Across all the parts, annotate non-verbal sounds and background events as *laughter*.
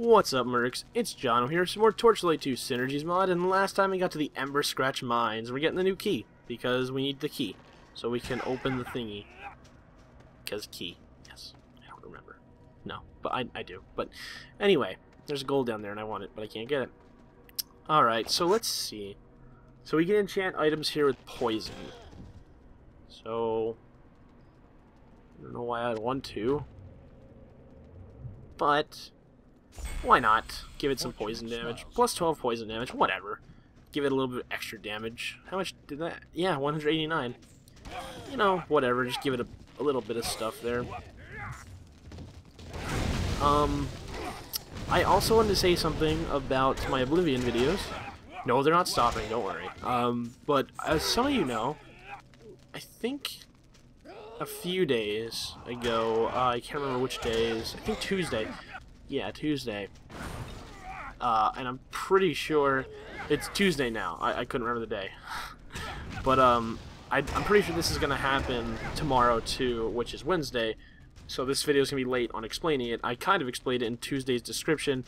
What's up, Mercs? It's Jono here, some more Torchlight 2 Synergies mod, and last time we got to the Ember Scratch Mines. We're getting the new key, because we need the key, so we can open the thingy. Because key. Yes. I don't remember. No, but I, I do. But anyway, there's gold down there, and I want it, but I can't get it. Alright, so let's see. So we can enchant items here with poison. So... I don't know why I'd want to. But why not? Give it some poison damage. Plus 12 poison damage, whatever. Give it a little bit extra damage. How much did that? Yeah, 189. You know, whatever, just give it a, a little bit of stuff there. Um, I also wanted to say something about my Oblivion videos. No, they're not stopping, don't worry. Um, but as some of you know, I think a few days ago, uh, I can't remember which days, I think Tuesday, yeah, Tuesday. Uh, and I'm pretty sure it's Tuesday now. I, I couldn't remember the day. *sighs* but um, I, I'm pretty sure this is going to happen tomorrow too, which is Wednesday. So this video is going to be late on explaining it. I kind of explained it in Tuesday's description.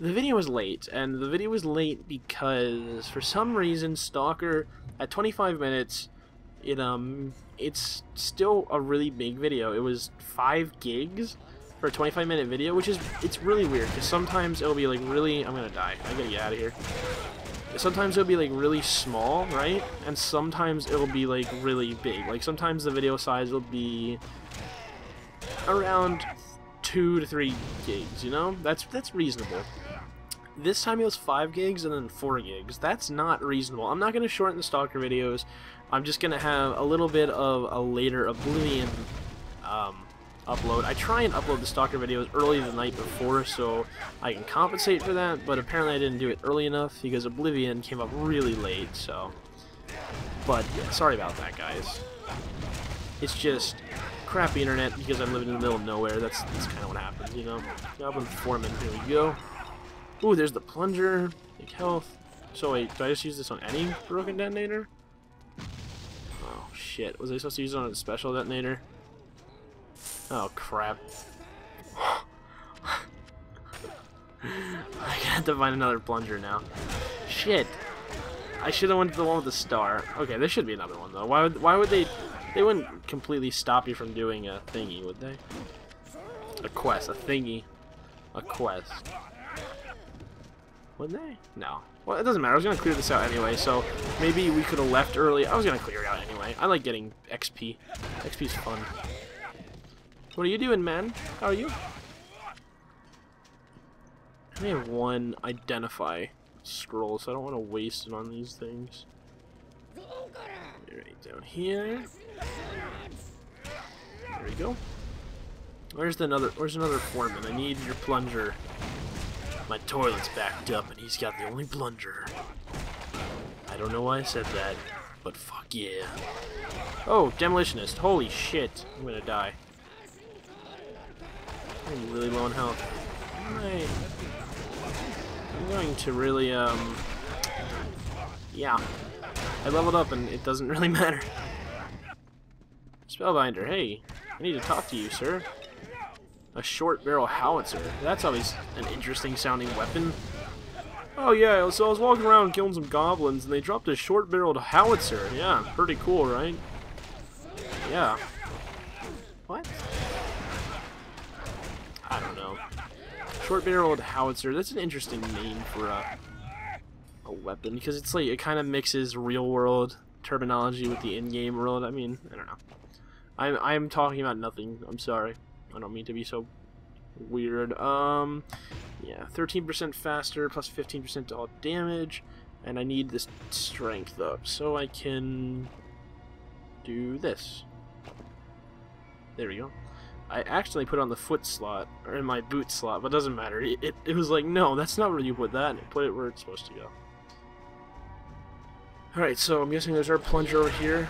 The video was late, and the video was late because for some reason Stalker at 25 minutes, it um, it's still a really big video. It was 5 gigs, for a 25 minute video, which is, it's really weird, because sometimes it'll be like really, I'm gonna die, I gotta get out of here. Sometimes it'll be like really small, right? And sometimes it'll be like really big. Like sometimes the video size will be around two to three gigs, you know? That's, that's reasonable. This time it was 5 gigs and then 4 gigs. That's not reasonable. I'm not to shorten the Stalker videos. I'm just to have a little bit of a later Oblivion um, upload. I try and upload the Stalker videos early the night before so I can compensate for that, but apparently I didn't do it early enough because Oblivion came up really late, so... But, yeah, sorry about that, guys. It's just crappy internet because I'm living in the middle of nowhere. That's, that's kind of what happens, you know? Goblin Foreman, here we go. Ooh, there's the plunger. Big health. So wait, do I just use this on any broken detonator? Oh, shit. Was I supposed to use it on a special detonator? Oh crap. I have to find another plunger now. Shit. I should have went to the one with the star. Okay, there should be another one though. Why would why would they they wouldn't completely stop you from doing a thingy, would they? A quest, a thingy. A quest. Wouldn't they? No. Well, it doesn't matter. I was going to clear this out anyway, so maybe we could have left early. I was going to clear it out anyway. I like getting XP. XP's fun. What are you doing, man? How are you? I only have one identify scroll, so I don't want to waste it on these things. Right down here. There we go. Where's the another? Where's another foreman? I need your plunger. My toilet's backed up, and he's got the only plunger. I don't know why I said that, but fuck yeah. Oh, demolitionist! Holy shit! I'm gonna die. I'm really low on health. I'm going to really, um... Yeah. I leveled up and it doesn't *laughs* really matter. Spellbinder, hey. I need to talk to you, sir. A short barrel howitzer. That's always an interesting sounding weapon. Oh yeah, so I was walking around killing some goblins and they dropped a short barreled howitzer. Yeah, pretty cool, right? Yeah. What? I don't know. Short-barreled howitzer. That's an interesting name for a, a weapon because it's like it kind of mixes real-world terminology with the in-game world. I mean, I don't know. I'm I'm talking about nothing. I'm sorry. I don't mean to be so weird. Um, yeah, 13% faster, plus 15% to all damage, and I need this strength up so I can do this. There we go. I actually put on the foot slot, or in my boot slot, but it doesn't matter. It, it, it was like, no, that's not where you put that. Put it where it's supposed to go. Alright, so I'm guessing there's our plunger over here.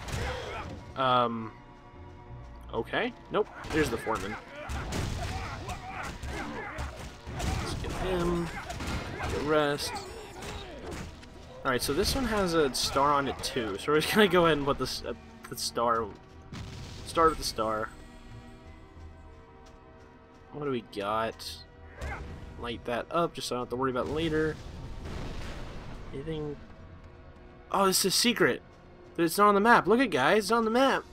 Um, okay. Nope, there's the foreman. Let's get him. Get rest. Alright, so this one has a star on it too, so we're just gonna go ahead and put uh, the star, start with the star. What do we got? light that up just so I don't have to worry about later. Anything? Oh, is a secret. But it's not on the map. Look at guys, it's on the map.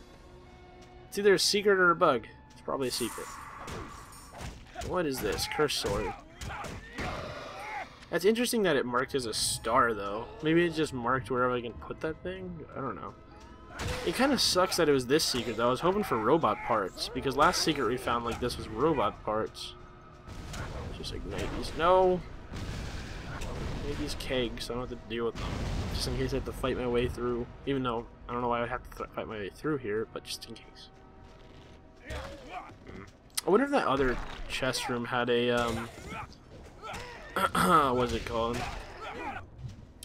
It's either a secret or a bug. It's probably a secret. What is this? Curse sword. That's interesting that it marked as a star, though. Maybe it just marked wherever I can put that thing? I don't know. It kind of sucks that it was this secret, though. I was hoping for robot parts, because last secret we found like this was robot parts. Just ignite these. No! Make these kegs, so I don't have to deal with them. Just in case I have to fight my way through. Even though, I don't know why I would have to fight my way through here, but just in case. Hmm. I wonder if that other chest room had a, um... *clears throat* what's it called?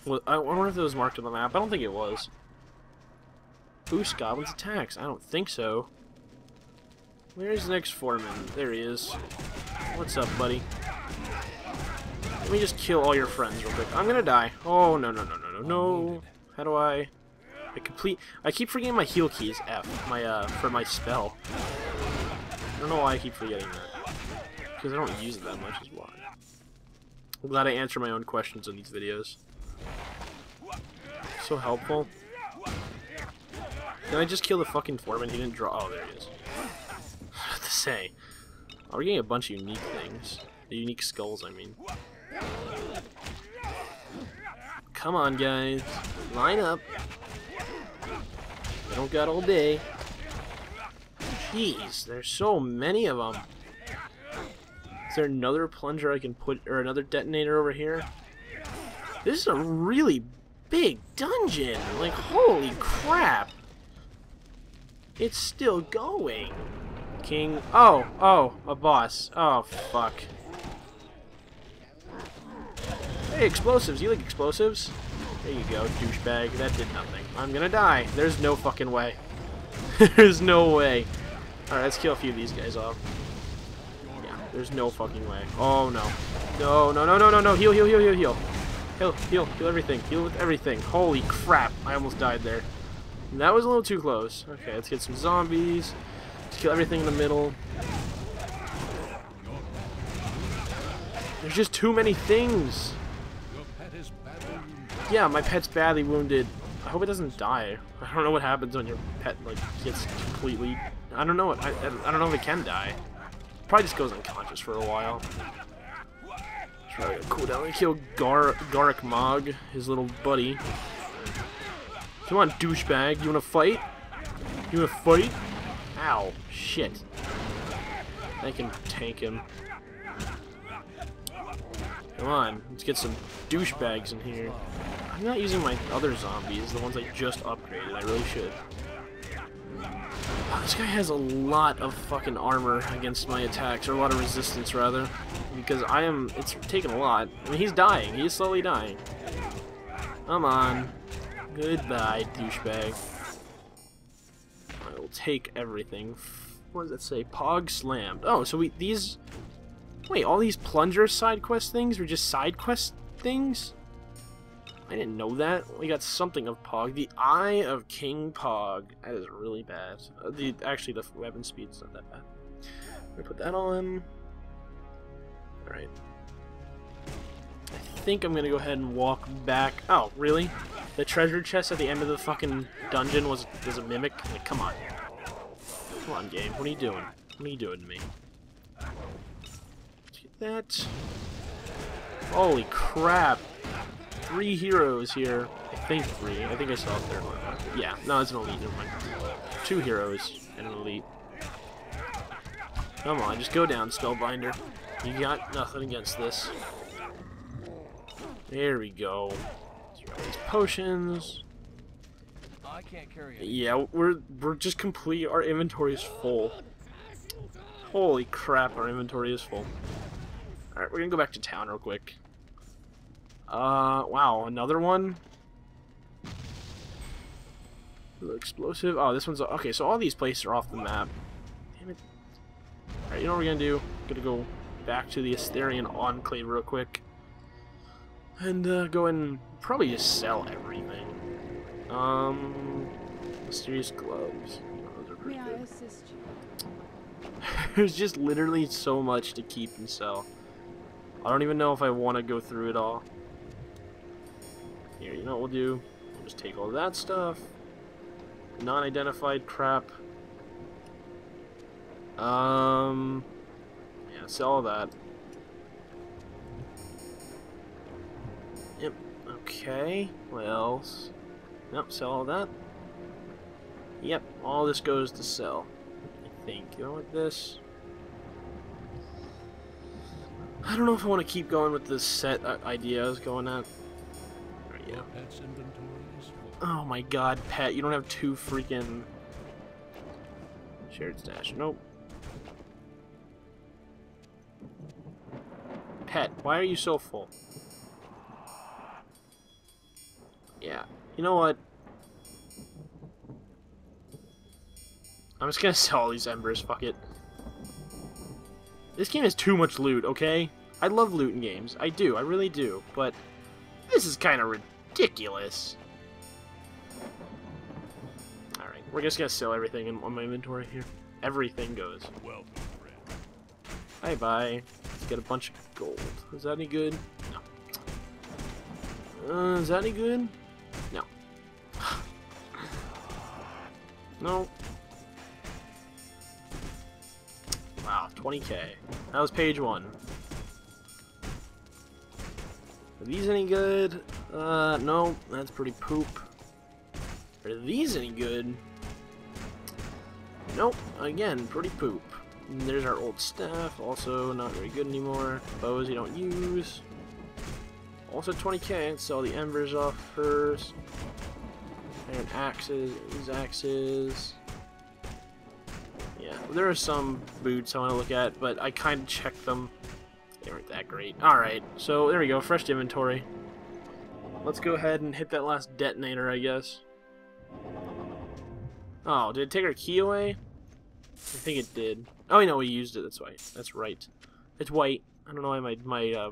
Well, I wonder if it was marked on the map. I don't think it was. Boost goblins' attacks. I don't think so. Where's the next foreman? There he is. What's up, buddy? Let me just kill all your friends real quick. I'm gonna die. Oh, no, no, no, no, no, no. How do I... I complete... I keep forgetting my heal keys, F, my, uh, for my spell. I don't know why I keep forgetting that. Because I don't use it that much is why. I'm glad I answer my own questions in these videos. So helpful. Did I just kill the fucking foreman? He didn't draw. Oh, there he is. *sighs* What to say? Oh, we're getting a bunch of unique things. The unique skulls, I mean. Come on, guys. Line up. I don't got all day. Jeez, there's so many of them. Is there another plunger I can put, or another detonator over here? This is a really big dungeon. Like, holy crap. It's still going. King. Oh, oh, a boss. Oh, fuck. Hey, explosives. You like explosives? There you go, douchebag. That did nothing. I'm gonna die. There's no fucking way. *laughs* There's no way. Alright, let's kill a few of these guys off. Yeah, there's no fucking way. Oh, no. No, no, no, no, no, no. Heal, heal, heal, heal, heal. Heal, heal, heal everything. Heal with everything. Holy crap. I almost died there. That was a little too close. Okay, let's get some zombies. Let's kill everything in the middle. There's just too many things. Yeah, my pet's badly wounded. I hope it doesn't die. I don't know what happens when your pet like gets completely. I don't know what. I, I don't know if it can die. Probably just goes unconscious for a while. Try to cool down kill Gar Garrick Mog, his little buddy. Come on, douchebag. You wanna fight? You wanna fight? Ow. Shit. I can tank him. Come on, let's get some douchebags in here. I'm not using my other zombies, the ones I just upgraded. I really should. This guy has a lot of fucking armor against my attacks, or a lot of resistance, rather. Because I am... It's taking a lot. I mean, he's dying. He's slowly dying. Come on. Goodbye, douchebag. I will take everything. What does that say? Pog slammed. Oh, so we... These... Wait, all these plunger side quest things were just side quest things? I didn't know that. We got something of Pog. The Eye of King Pog. That is really bad. Uh, the Actually, the weapon speed's not that bad. I'm put that on. Alright. I think I'm gonna go ahead and walk back. Oh, really? The treasure chest at the end of the fucking dungeon was, was a mimic? Like, come on. Come on, game. What are you doing? What are you doing to me? that. Holy crap. Three heroes here. I think three. I think I saw a third one. Yeah, no, it's an elite. Never mind. Two heroes and an elite. Come on, just go down, Spellbinder. You got nothing against this. There we go. These potions. Yeah, we're we're just complete. Our inventory is full. Holy crap, our inventory is full. Alright, we're gonna go back to town real quick. Uh, wow, another one? Explosive. Oh, this one's... Okay, so all these places are off the map. Damn it. Alright, you know what we're gonna do? Gonna go back to the Estherian Enclave real quick. And, uh, go and probably just sell everything. Um... Mysterious gloves. May I assist you? *laughs* There's just literally so much to keep and sell. I don't even know if I want to go through it all. Here, you know what we'll do? We'll just take all that stuff. Non-identified crap. Um, yeah, sell all that. Okay. What else? Nope, sell all that. Yep, all this goes to sell. I think. You know what, this? I don't know if I want to keep going with this set idea I was going at. Yeah. Oh my god, Pet, you don't have two freaking... Shared stash. Nope. Pet, why are you so full? Yeah. You know what? I'm just gonna *laughs* sell all these embers, fuck it. This game has too much loot, okay? I love loot in games. I do, I really do. But this is kind of ridiculous. Alright, we're just gonna sell everything in, on my inventory here. Everything goes. Well, Bye bye. Let's get a bunch of gold. Is that any good? No. Uh, is that any good? No. Wow, 20k. That was page one. Are these any good? Uh, no, that's pretty poop. Are these any good? Nope, again, pretty poop. There's our old staff, also not very good anymore. Bows you don't use. Also 20k, let's sell the embers off first. And axes, axes. Yeah, there are some boots I want to look at, but I kind of checked them. They weren't that great. Alright, so there we go, fresh inventory. Let's go ahead and hit that last detonator, I guess. Oh, did it take our key away? I think it did. Oh, no, we used it, that's why. That's right. It's white. I don't know why my, my uh,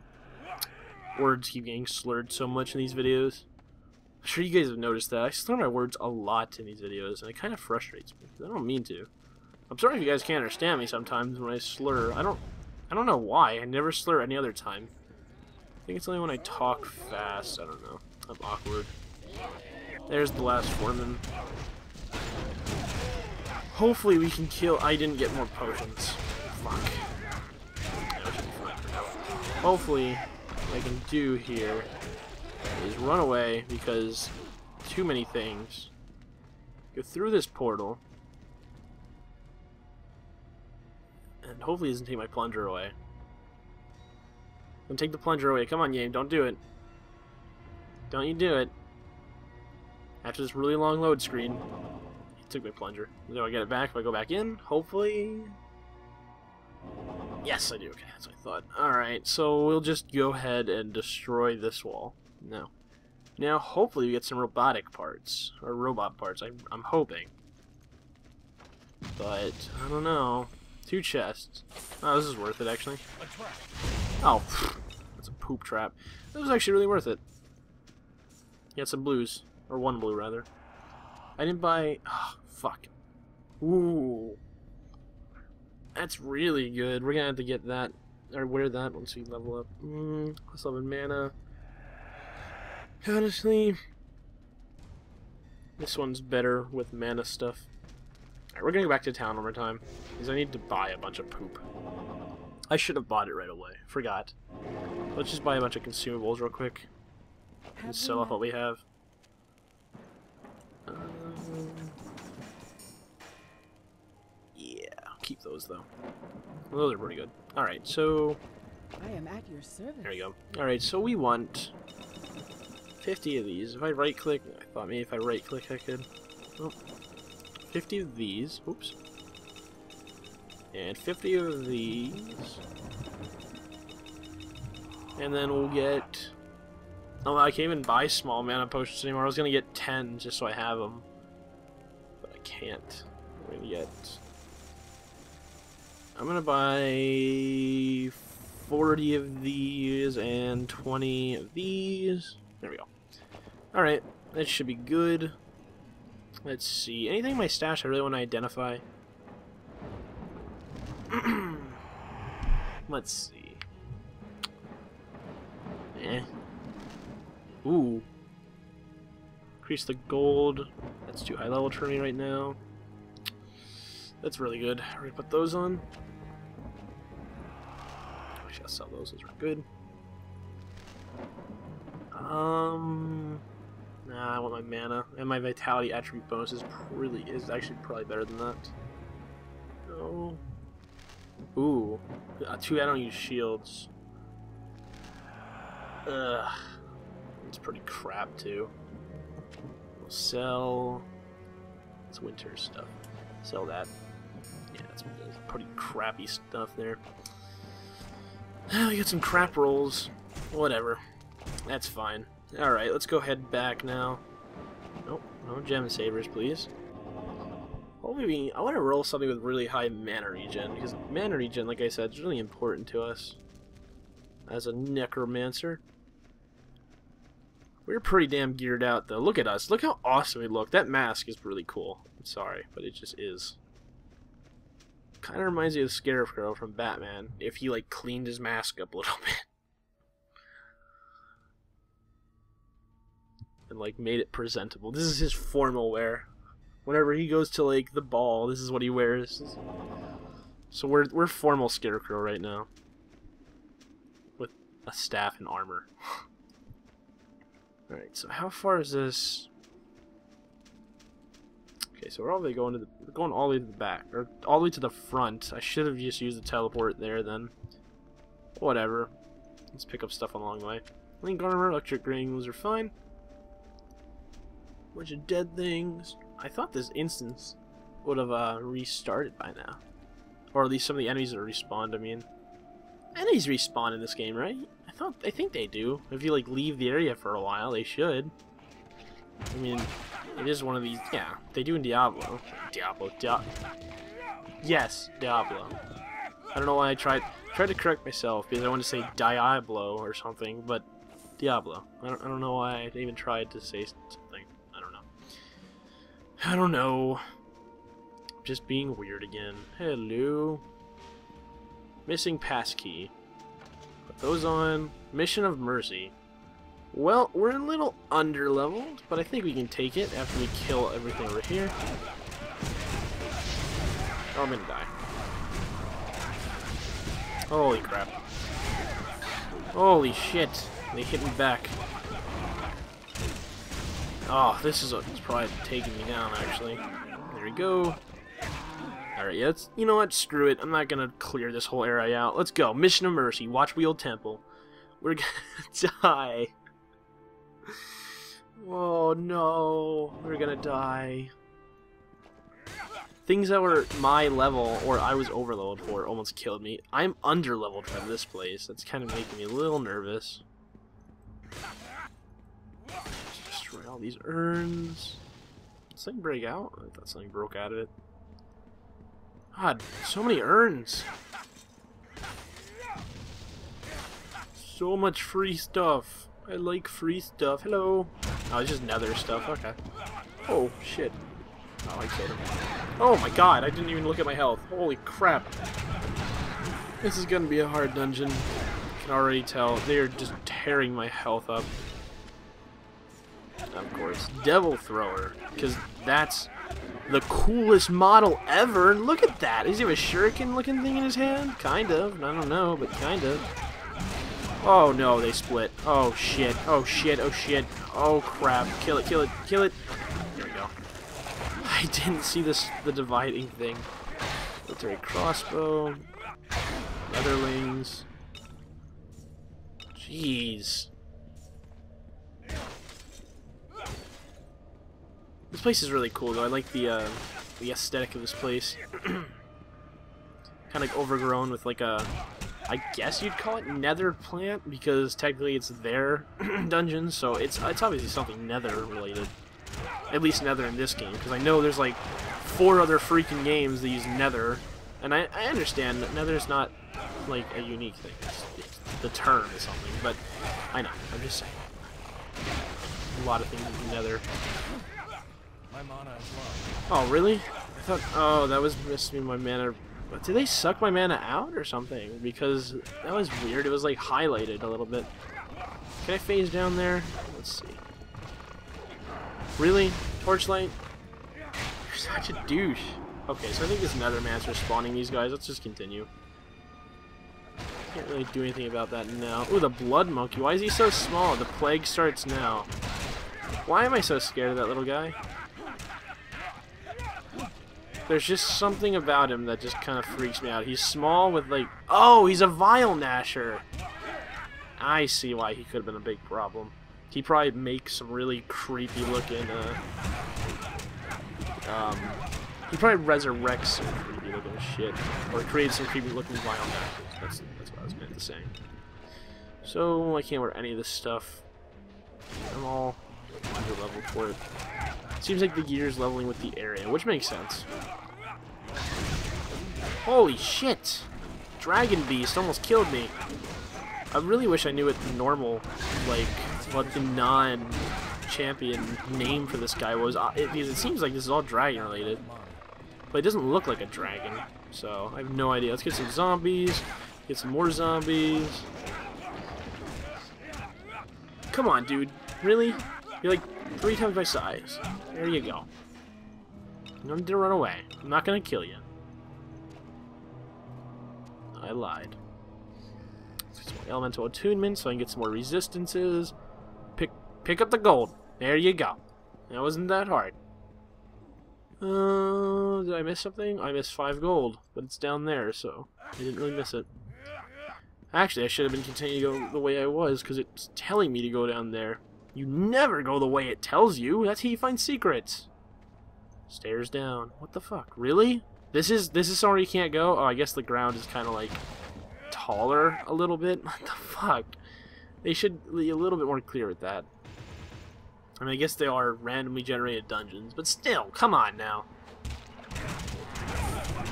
words keep getting slurred so much in these videos. I'm sure you guys have noticed that. I slur my words a lot in these videos, and it kind of frustrates me. I don't mean to. I'm sorry if you guys can't understand me sometimes when I slur. I don't I don't know why. I never slur any other time. I think it's only when I talk fast. I don't know. I'm awkward. There's the last foreman. Hopefully we can kill... I didn't get more potions. Fuck. Hopefully I can do here is run away because too many things. Go through this portal. And hopefully he doesn't take my plunger away. Don't take the plunger away. Come on, game. Don't do it. Don't you do it. After this really long load screen, he took my plunger. Do I get it back if I go back in? Hopefully. Yes, I do. Okay, that's what I thought. Alright, so we'll just go ahead and destroy this wall. No. Now, hopefully we get some robotic parts. Or robot parts, I, I'm hoping. But, I don't know. Two chests. Oh, this is worth it, actually. Oh, that's a poop trap. That was actually really worth it. You some blues. Or one blue, rather. I didn't buy... Oh, fuck. Ooh. That's really good. We're gonna have to get that, or wear that once we level up. Mm, plus 11 mana. Honestly, this one's better with mana stuff. Alright, we're gonna go back to town one more time. Because I need to buy a bunch of poop. I should have bought it right away. Forgot. Let's just buy a bunch of consumables real quick. And sell off what we have. Um, yeah, keep those though. Well, those are pretty good. Alright, so... I am at your service. There we go. Alright, so we want 50 of these. If I right click, I thought maybe if I right click I could. Oh. 50 of these. Oops. And 50 of these. And then we'll get... Oh, I can't even buy small mana potions anymore. I was going to get 10 just so I have them. But I can't. I'm going to get... I'm going to buy 40 of these and 20 of these. There we go. Alright, that should be good. Let's see. Anything in my stash I really want to identify? *clears throat* Let's see. Eh. Ooh. Increase the gold. That's too high level for me right now. That's really good. We're gonna put those on. I should sell those. Those are good. Um. I want my mana and my vitality attribute bonus is really is actually probably better than that. No. Ooh, uh, two I don't use shields. Ugh, it's pretty crap too. We'll sell. It's winter stuff. Sell that. Yeah, that's, that's pretty crappy stuff there. Oh, *sighs* we got some crap rolls. Whatever. That's fine. Alright, let's go head back now. Nope, no gem savers, please. Maybe I want to roll something with really high mana regen, because mana regen, like I said, is really important to us as a necromancer. We're pretty damn geared out, though. Look at us. Look how awesome we look. That mask is really cool. I'm sorry, but it just is. Kind of reminds me of Scarecrow from Batman, if he, like, cleaned his mask up a little *laughs* bit. And like made it presentable. This is his formal wear. Whenever he goes to like the ball, this is what he wears. So we're we're formal scarecrow right now. With a staff and armor. *laughs* Alright, so how far is this? Okay, so we're all the way going to the we're going all the way to the back. Or all the way to the front. I should have just used the teleport there then. Whatever. Let's pick up stuff along the way. Link armor, electric rings are fine bunch of dead things. I thought this instance would have uh, restarted by now. Or at least some of the enemies that respawned, I mean. Enemies respawn in this game, right? I thought, I think they do. If you, like, leave the area for a while, they should. I mean, it is one of these, yeah, they do in Diablo. Diablo, Diablo. Yes, Diablo. I don't know why I tried tried to correct myself because I wanted to say Diablo or something, but Diablo. I don't, I don't know why I even tried to say. I don't know. Just being weird again. Hello. Missing passkey. Put those on. Mission of Mercy. Well, we're a little under-leveled, but I think we can take it after we kill everything over here. Oh, I'm gonna die. Holy crap. Holy shit. They hit me back. Oh, this is a, it's probably taking me down, actually. There we go. Alright, yeah, let's, you know what, screw it. I'm not gonna clear this whole area out. Let's go. Mission of Mercy, Watchweald Temple. We're *laughs* gonna die. Oh no, we're gonna die. Things that were my level, or I was overloaded for, almost killed me. I'm underleveled for this place. That's kind of making me a little nervous all these urns. Did something break out? I thought something broke out of it. God, so many urns. So much free stuff. I like free stuff. Hello. Oh, it's just nether stuff. Okay. Oh, shit. Oh, I killed him. Oh my god, I didn't even look at my health. Holy crap. This is gonna be a hard dungeon. I can already tell. They are just tearing my health up of course, Devil Thrower, because that's the coolest model ever. And look at that. Does he have a shuriken looking thing in his hand? Kind of. I don't know, but kind of. Oh no, they split. Oh shit. Oh shit. Oh shit. Oh crap. Kill it, kill it, kill it. There we go. I didn't see this the dividing thing. Military crossbow. Netherlings. Jeez. This place is really cool, though. I like the uh, the aesthetic of this place. *clears throat* kind of overgrown with like a, I guess you'd call it nether plant because technically it's their *clears throat* dungeon, so it's it's obviously something nether related. At least nether in this game, because I know there's like four other freaking games that use nether, and I, I understand that nether is not like a unique thing. It's, it's the term is something, but I know. I'm just saying. A lot of things in nether. Oh, really? I thought, oh, that was missing my mana. But Did they suck my mana out or something? Because that was weird. It was like highlighted a little bit. Can I phase down there? Let's see. Really? Torchlight? You're such a douche. Okay, so I think this Nethermancer is spawning these guys. Let's just continue. Can't really do anything about that now. Ooh, the Blood Monkey. Why is he so small? The Plague starts now. Why am I so scared of that little guy? There's just something about him that just kind of freaks me out. He's small with like... Oh, he's a Vile Gnasher! I see why he could have been a big problem. He probably makes some really creepy looking, uh... Um... He probably resurrects some creepy looking shit. Or creates some creepy looking Vile Gnashers. That's, that's what I was meant to say. So, I can't wear any of this stuff. I'm all under level for it. Seems like the gear's leveling with the area, which makes sense. Holy shit! Dragon Beast almost killed me. I really wish I knew what the normal, like, what the non-champion name for this guy was. It, because it seems like this is all dragon related. But it doesn't look like a dragon, so I have no idea. Let's get some zombies, get some more zombies. Come on, dude. Really? You're like three times my size. There you go. Don't need to run away. I'm not gonna kill you. I lied. Let's get some elemental attunement so I can get some more resistances. Pick pick up the gold. There you go. That wasn't that hard. Uh, did I miss something? I missed five gold, but it's down there, so I didn't really miss it. Actually, I should have been continuing to go the way I was, because it's telling me to go down there. You never go the way it tells you. That's how you find secrets. Stairs down. What the fuck? Really? This is this is somewhere you can't go? Oh, I guess the ground is kind of like taller a little bit. *laughs* What the fuck? They should be a little bit more clear with that. I mean, I guess they are randomly generated dungeons, but still, come on now.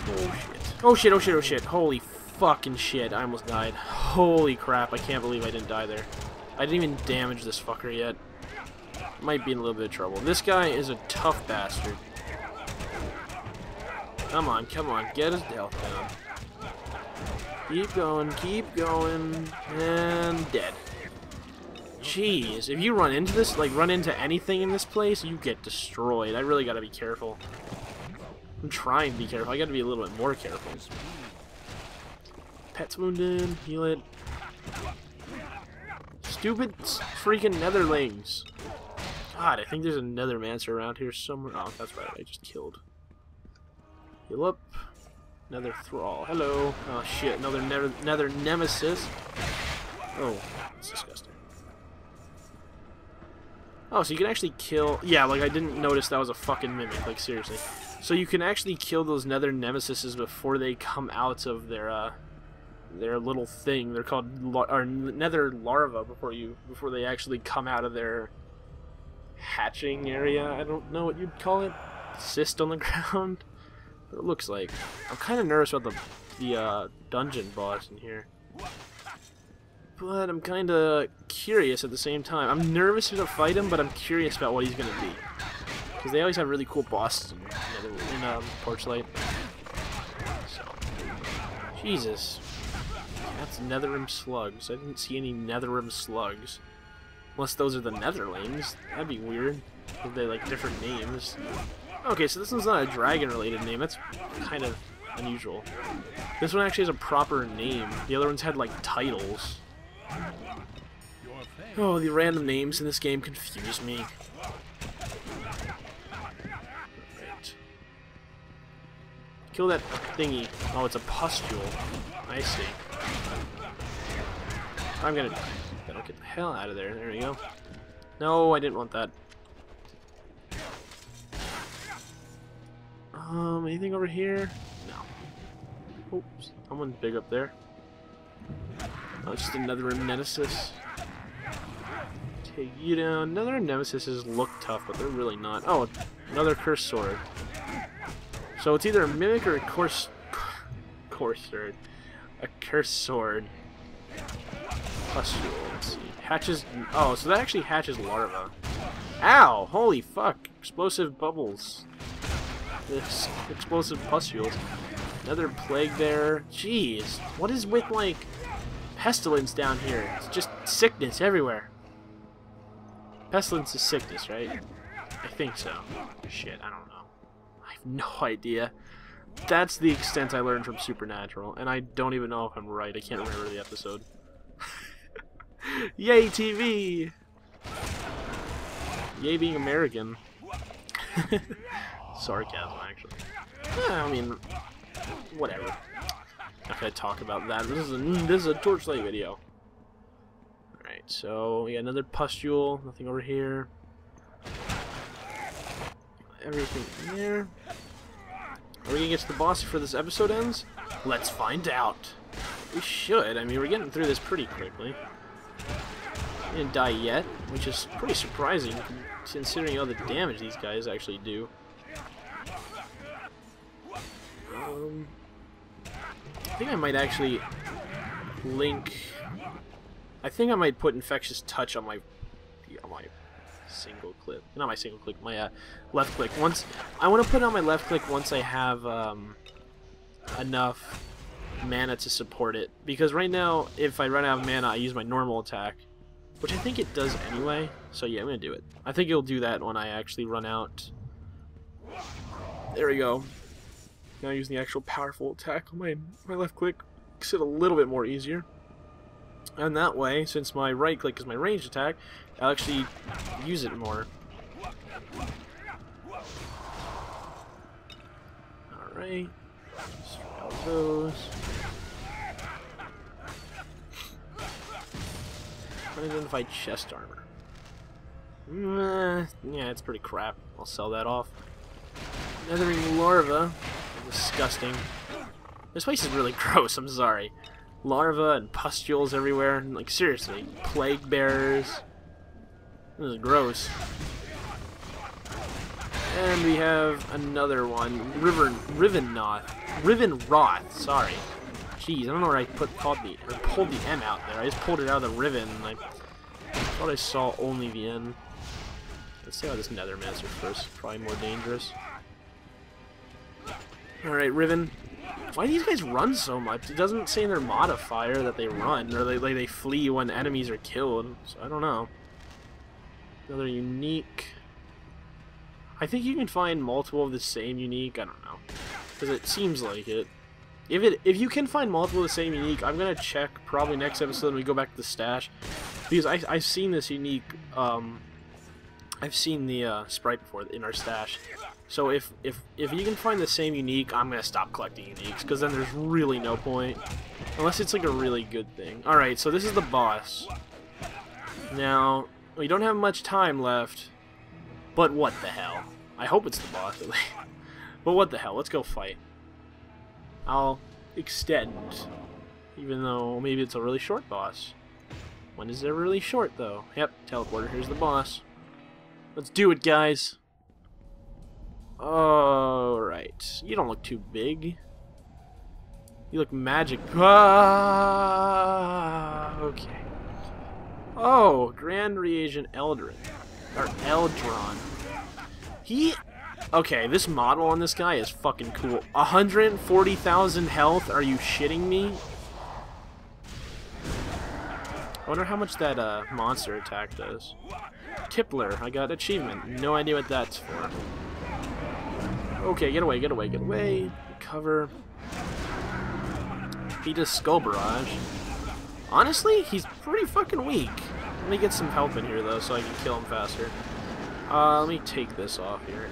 Oh shit. Oh shit, oh shit, oh shit. Holy fucking shit. I almost died. Holy crap, I can't believe I didn't die there. I didn't even damage this fucker yet. Might be in a little bit of trouble. This guy is a tough bastard. Come on, come on, get his health down. Keep going, keep going, and dead. Jeez, if you run into this, like run into anything in this place, you get destroyed. I really gotta be careful. I'm trying to be careful. I gotta be a little bit more careful. Pet's wounded, heal it. Stupid freaking netherlings. God, I think there's a nethermancer around here somewhere. Oh, that's right, I just killed. Heal up. Nether thrall. Hello. Oh shit, another nether, nether nemesis. Oh, that's disgusting. Oh, so you can actually kill... Yeah, like I didn't notice that was a fucking mimic, like seriously. So you can actually kill those nether nemesises before they come out of their, uh, their little thing. They're called or nether larva before you before they actually come out of their hatching area. I don't know what you'd call it. Cyst on the *laughs* ground. It looks like. I'm kind of nervous about the the uh, dungeon boss in here. But I'm kind of curious at the same time. I'm nervous to fight him, but I'm curious about what he's going to be. Because they always have really cool bosses in, in um, Torchlight. So. Jesus. That's Netherim slugs. I didn't see any Netherim slugs. Unless those are the Netherlings. That'd be weird. They like different names. Okay, so this one's not a dragon-related name. That's kind of unusual. This one actually has a proper name. The other ones had like titles. Oh, the random names in this game confuse me. Right. Kill that thingy. Oh, it's a pustule. I see. I'm gonna die. Better get the hell out of there. There we go. No, I didn't want that. Um, anything over here? No. Oops, someone's big up there. Oh, just another nemesis. Take you down. Another nemesis look tough, but they're really not. Oh, another curse sword. So it's either a mimic or a course, course sword, *sighs* a curse sword. Pustule. Let's see. Hatches. Oh, so that actually hatches larva. Ow! Holy fuck! Explosive bubbles. This explosive pustules. Another plague there. Jeez, what is with like pestilence down here? It's just sickness everywhere. Pestilence is sickness, right? I think so. Shit, I don't know. I have no *laughs* idea. That's the extent I learned from Supernatural, and I don't even know if I'm right. I can't remember the episode. Yay, TV! Yay, being American. *laughs* Sarcasm, actually. Yeah, I mean, whatever. Not gonna talk about that. This is a this is a torchlight video. Alright, so we got another pustule. Nothing over here. Everything there. Are we gonna get to the boss before this episode ends? Let's find out. We should. I mean, we're getting through this pretty quickly. Didn't die yet, which is pretty surprising considering all the damage these guys actually do. Um, I think I might actually link. I think I might put infectious touch on my on my single click, not my single click, my uh, left click. Once I want to put on my left click once I have um, enough mana to support it. Because right now, if I run out of mana, I use my normal attack, which I think it does anyway. So yeah, I'm gonna do it. I think it'll do that when I actually run out. There we go. Now using the actual powerful attack on my my left click makes it a little bit more easier. And that way, since my right click is my ranged attack, I'll actually use it more. Alright. those. Unidentified chest armor. Mm, yeah, it's pretty crap. I'll sell that off. Nethering larva. Disgusting. This place is really *laughs* gross, I'm sorry. Larva and pustules everywhere. Like, seriously. Plague bearers. This is gross. And we have another one. River Rivennoth. Riven Roth, sorry. Jeez, I don't know where I put the or pulled the M out there. I just pulled it out of the ribbon. and I thought I saw only the N. Let's see how this Nether Nethermancer first. Probably more dangerous. Alright, Riven. Why do these guys run so much? It doesn't say in their modifier that they run, or they, like, they flee when enemies are killed, so I don't know. Another unique... I think you can find multiple of the same unique, I don't know. Because it seems like it. If it if you can find multiple of the same unique, I'm gonna check probably next episode when we go back to the stash. Because I I've seen this unique um I've seen the uh, sprite before in our stash. So if, if, if you can find the same unique, I'm to stop collecting uniques, because then there's really no point. Unless it's like a really good thing. Alright, so this is the boss. Now, we don't have much time left, but what the hell. I hope it's the boss, but what the hell, let's go fight. I'll extend, even though maybe it's a really short boss. When is it really short, though? Yep, teleporter, here's the boss. Let's do it, guys. Alright. You don't look too big. You look magic. Ah, okay. Oh, Grand Reagent Eldrin. Or Eldron. He... Okay, this model on this guy is fucking cool. 140,000 health? Are you shitting me? I wonder how much that uh, monster attack does. Tippler, I got achievement. No idea what that's for. Okay, get away, get away, get away. Cover. He does Skull Barrage. Honestly, he's pretty fucking weak. Let me get some help in here, though, so I can kill him faster. Uh, let me take this off here.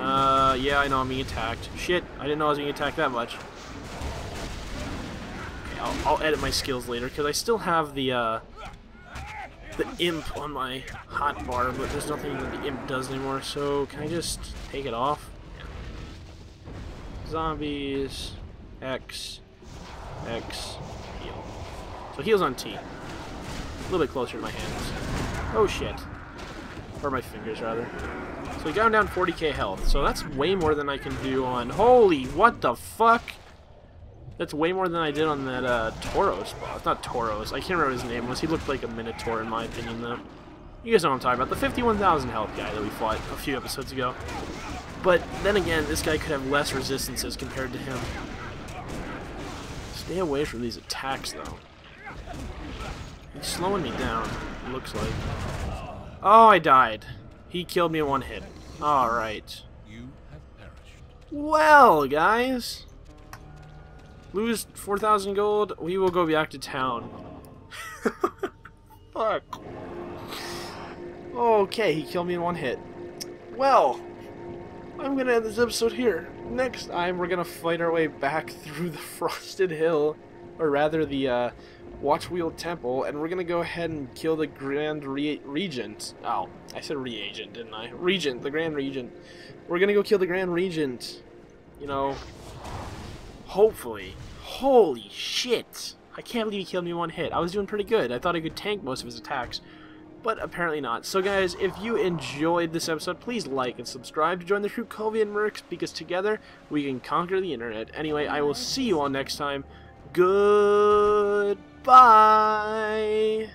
Uh, yeah, I know I'm being attacked. Shit, I didn't know I was being attacked that much. Okay, I'll, I'll edit my skills later, because I still have the, uh, the imp on my hotbar, but there's nothing that the imp does anymore, so can I just take it off? Zombies, X, X, heal. So heals on T. A little bit closer to my hands. Oh shit. Or my fingers, rather. So we got him down 40k health. So that's way more than I can do on... Holy, what the fuck? That's way more than I did on that uh, Tauros boss. Not Tauros. I can't remember his name was. He looked like a Minotaur in my opinion, though. You guys know what I'm talking about. The 51,000 health guy that we fought a few episodes ago. But then again, this guy could have less resistances compared to him. Stay away from these attacks, though. He's slowing me down, looks like. Oh, I died. He killed me in one hit. Alright. You have perished. Well, guys. Lose 4,000 gold. We will go back to town. *laughs* Fuck. Okay, he killed me in one hit. Well, I'm gonna end this episode here. Next time, we're gonna fight our way back *laughs* through the Frosted Hill, or rather the uh, Watchweald Temple, and we're gonna go ahead and kill the Grand Re Regent. Oh, I said reagent, didn't I? Regent, the Grand Regent. We're gonna go kill the Grand Regent. You know, hopefully. Holy shit! I can't believe he killed me one hit. I was doing pretty good. I thought I could tank most of his attacks but apparently not. So guys, if you enjoyed this episode, please like and subscribe to join the Krukovian Mercs, because together we can conquer the internet. Anyway, I will see you all next time. Good Bye.